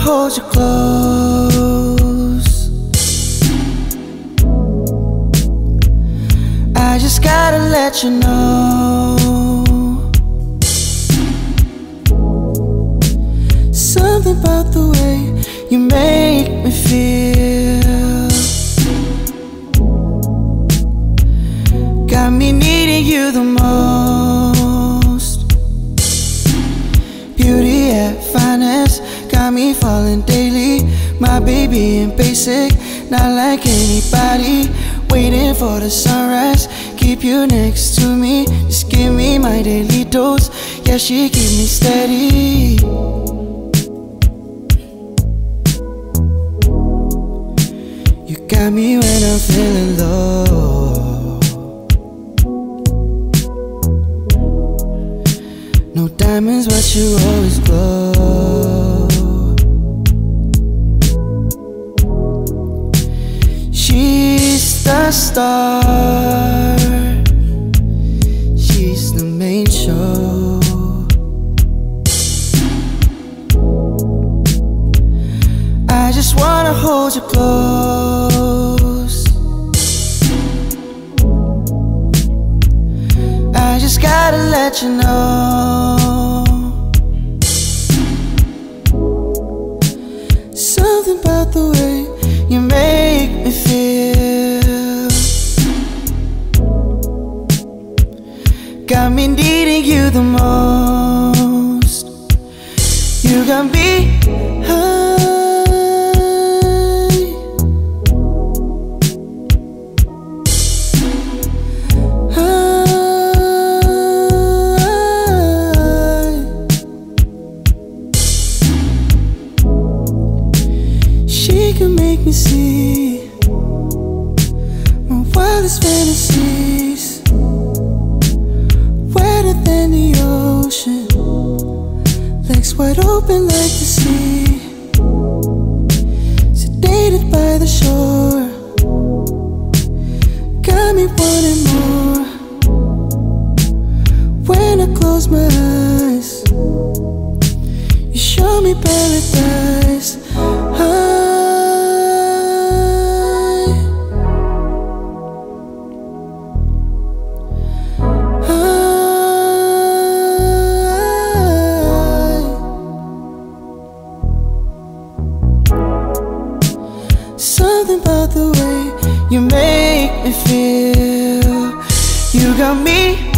hold you close. I just gotta let you know. Something about the way you make me feel. Got me falling daily. My baby in basic, not like anybody. Waiting for the sunrise, keep you next to me. Just give me my daily dose, yeah, she keep me steady. You got me when I'm feeling low. No diamonds, but you always glow. Star. She's the main show. I just wanna hold you close. I just gotta let you know. Got me needing you the most. You got me high. Legs wide open like the sea, sedated by the shore. Got me wanting more when I close my eyes. You show me paradise. About the way you make me feel. You got me